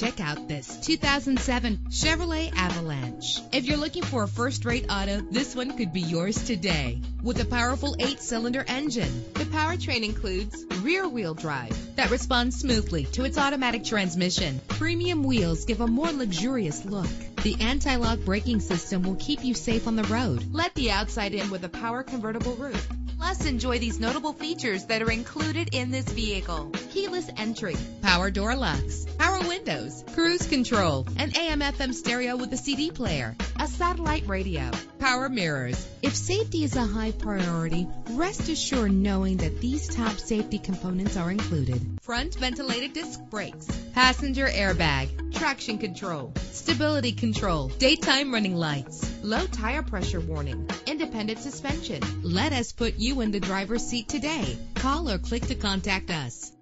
Check out this 2007 Chevrolet Avalanche. If you're looking for a first-rate auto, this one could be yours today. With a powerful eight-cylinder engine, the powertrain includes rear-wheel drive that responds smoothly to its automatic transmission. Premium wheels give a more luxurious look. The anti-lock braking system will keep you safe on the road. Let the outside in with a power convertible roof. Plus, enjoy these notable features that are included in this vehicle. Keyless entry, power door locks, power windows, cruise control, an AM FM stereo with a CD player, a satellite radio, power mirrors. If safety is a high priority, rest assured knowing that these top safety components are included. Front ventilated disc brakes, passenger airbag, traction control, stability control, daytime running lights, low tire pressure warning, independent suspension. Let us put you in the driver's seat today. Call or click to contact us.